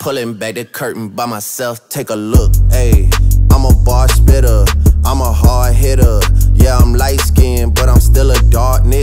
Pulling back the curtain by myself, take a look, ayy. I'm a bar spitter, I'm a hard hitter.